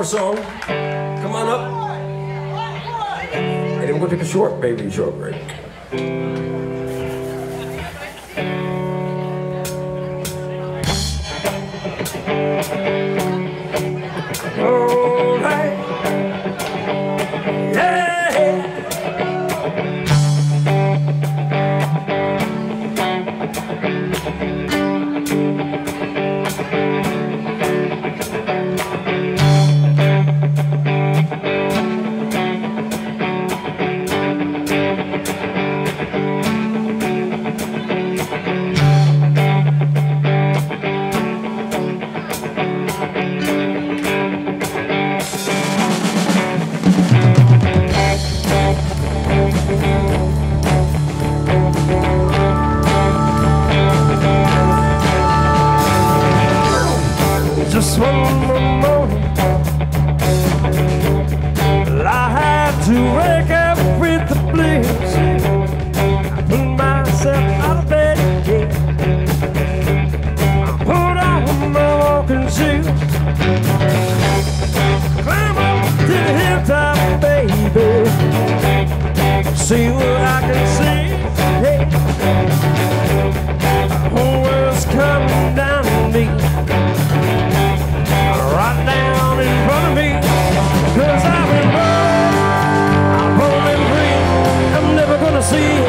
more song. Come on up. And then we're gonna take a short, baby, short break. see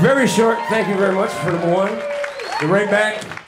very short. Thank you very much for number one. Be right back.